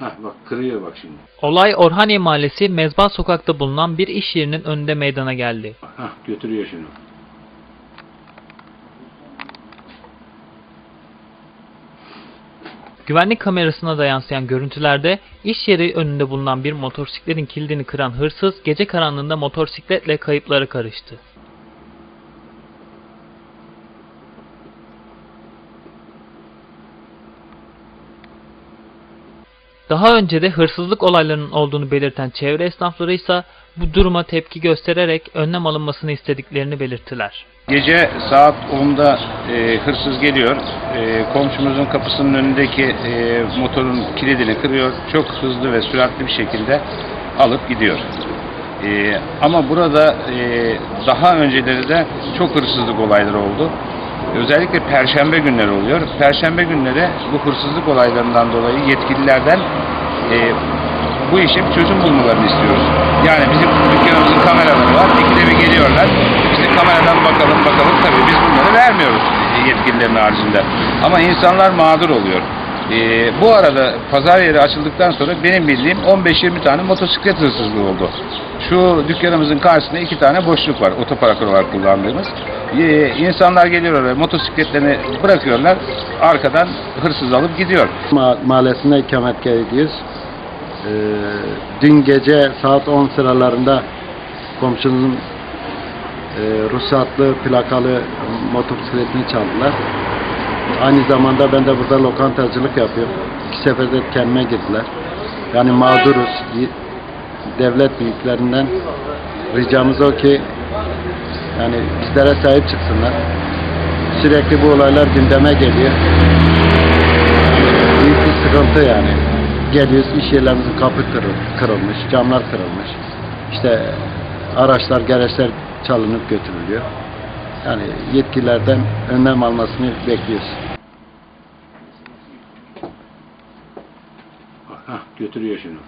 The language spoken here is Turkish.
Hah bak kırıyor bak şimdi. Olay Orhaniye Mahallesi Mezba Sokak'ta bulunan bir iş yerinin önünde meydana geldi. Hah götürüyor şunu. Güvenlik kamerasına da yansıyan görüntülerde iş yeri önünde bulunan bir motosikletin kilidini kıran hırsız gece karanlığında motosikletle kayıplara karıştı. Daha önce de hırsızlık olaylarının olduğunu belirten çevre esnafları ise bu duruma tepki göstererek önlem alınmasını istediklerini belirttiler. Gece saat 10'da e, hırsız geliyor. E, komşumuzun kapısının önündeki e, motorun kilidini kırıyor. Çok hızlı ve süratli bir şekilde alıp gidiyor. E, ama burada e, daha önceleri de çok hırsızlık olayları oldu. Özellikle perşembe günleri oluyor. Perşembe günleri bu hırsızlık olaylarından dolayı yetkililerden e, bu işe bir çözüm bulmalarını istiyoruz. Yani bizim dükkanımızın kameraları var. İkide bir geliyorlar. İşte kameradan bakalım bakalım. Tabii biz bunları vermiyoruz yetkililerin haricinde. Ama insanlar mağdur oluyor. Ee, bu arada pazar yeri açıldıktan sonra benim bildiğim 15-20 tane motosiklet hırsızlığı oldu. Şu dükkanımızın karşısında iki tane boşluk var otopark olarak kullandığımız. Ee, insanlar geliyorlar ve motosikletlerini bırakıyorlar. Arkadan hırsız alıp gidiyor. Ma mahallesinde ikametgah ediyoruz. Ee, dün gece saat 10 sıralarında komşunun e, ruhsatlı plakalı motosikletini çaldılar. Aynı zamanda ben de burada lokantacılık yapıyorum. İki seferde kendime girdiler. Yani mağduruz. Devlet büyüklerinden ricamız o ki yani bizlere sahip çıksınlar. Sürekli bu olaylar gündeme geliyor büyük bir sıkıntı yani. Geliyoruz iş yerlerimizin kapı kırıl- kırılmış, camlar kırılmış. İşte araçlar, gereçler çalınıp götürülüyor. Yani yetkililerden önlem almasını bekliyoruz. Hah götürüyor şunu.